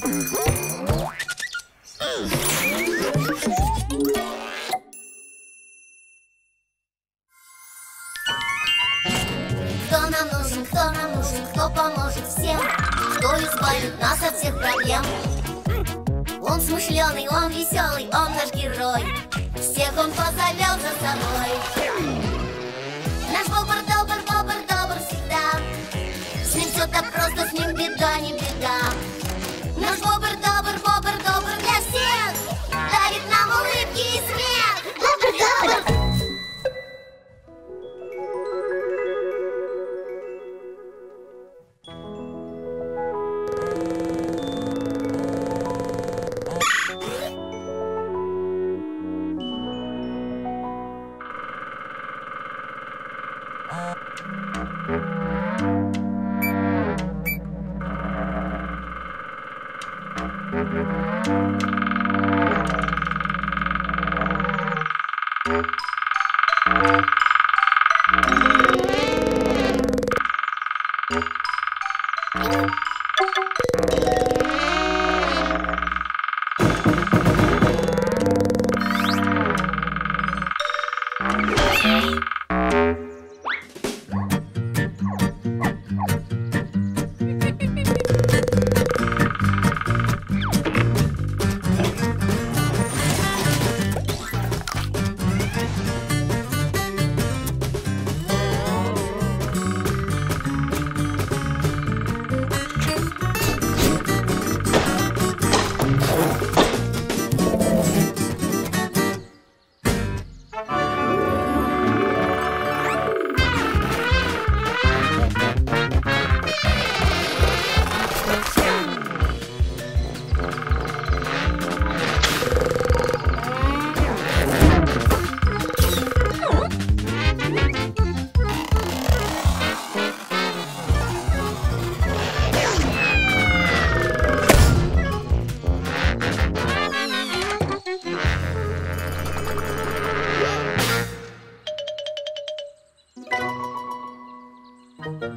Кто нам нужен, кто нам нужен, кто поможет всем? Кто избавит нас от всех проблем? Он смышленый, он веселый, он наш герой. Всех он позовет за собой. Наш бобр добр, бобр добр всегда. С ним все так Okay.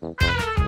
Mm-hmm.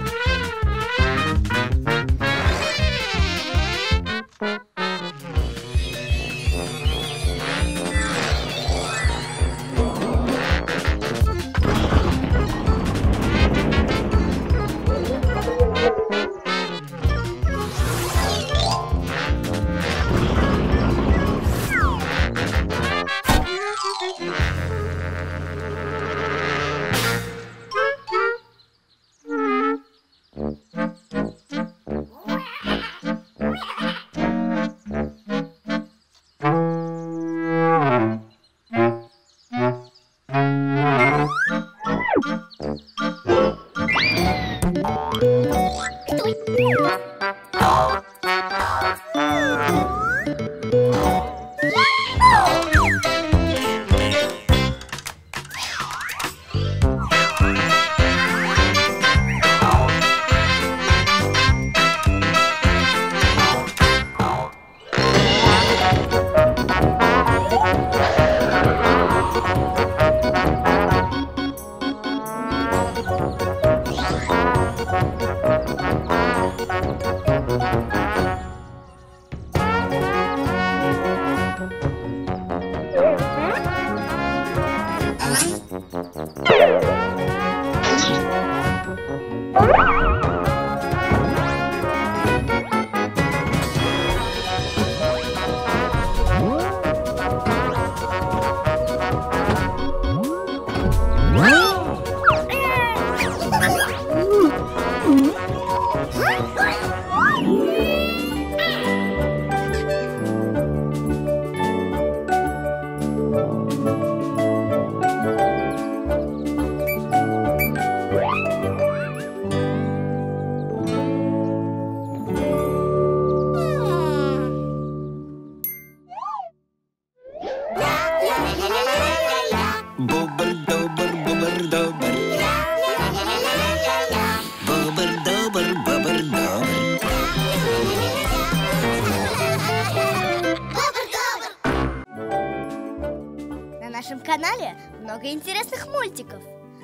Нашем канале много интересных мультиков.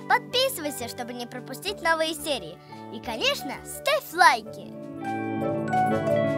Подписывайся, чтобы не пропустить новые серии. И, конечно, ставь лайки.